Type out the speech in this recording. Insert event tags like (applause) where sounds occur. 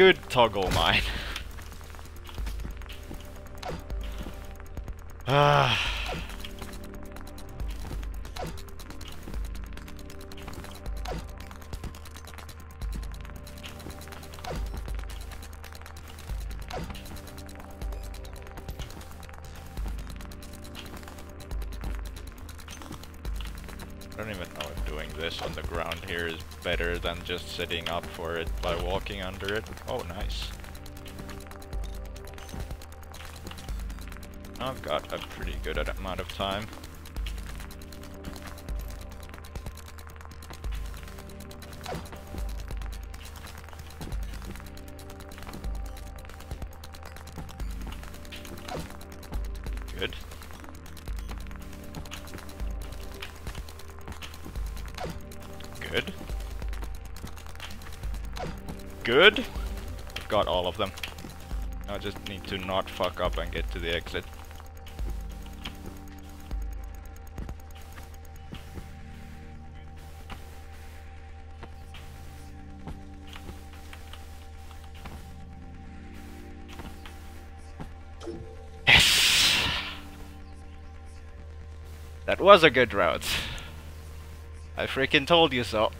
good toggle mine. (sighs) Ah. I don't even know if doing this on the ground here is better than just sitting up for it by walking under it. Oh, nice. I've got a pretty good amount of time. Good. Good. Good. Got all of them. I just need to not fuck up and get to the exit. Yes! That was a good route. I freaking told you so.